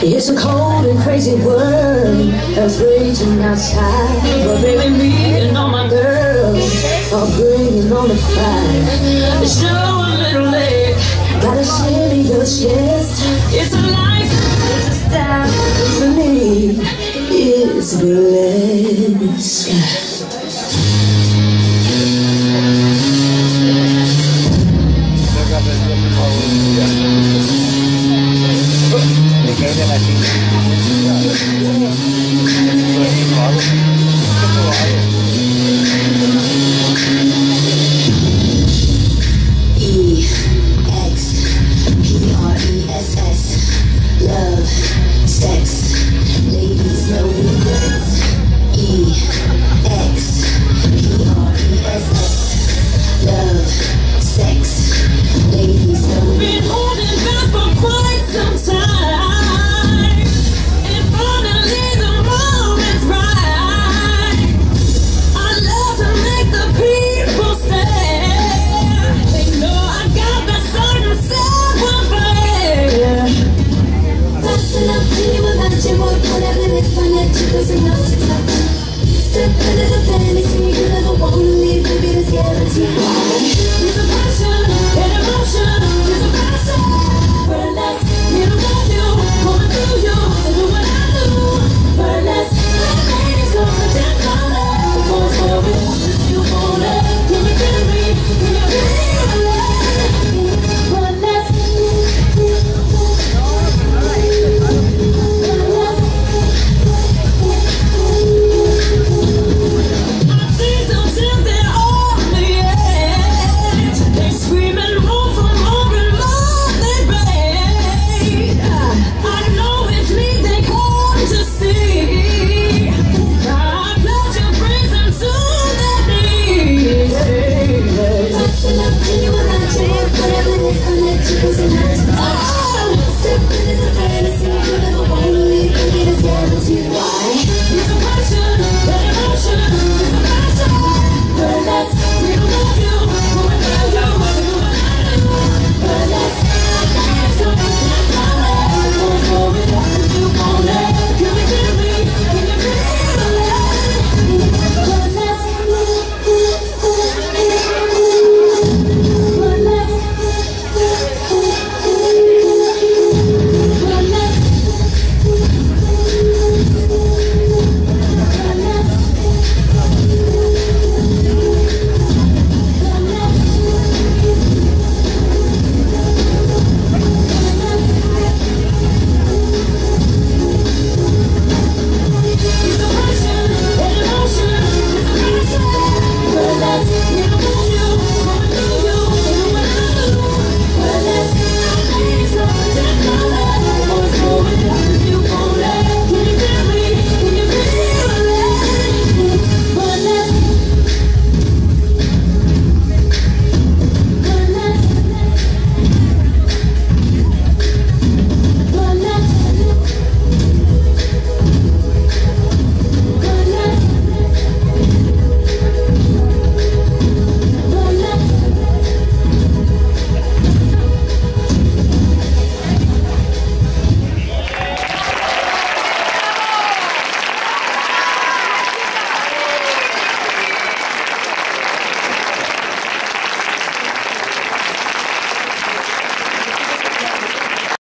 It's a cold and crazy world that's raging outside. But baby, me and all my girls are bringing on the fire. Show a little leg, gotta share your chest. It's a life, it's a style, it's a need, it's blessed.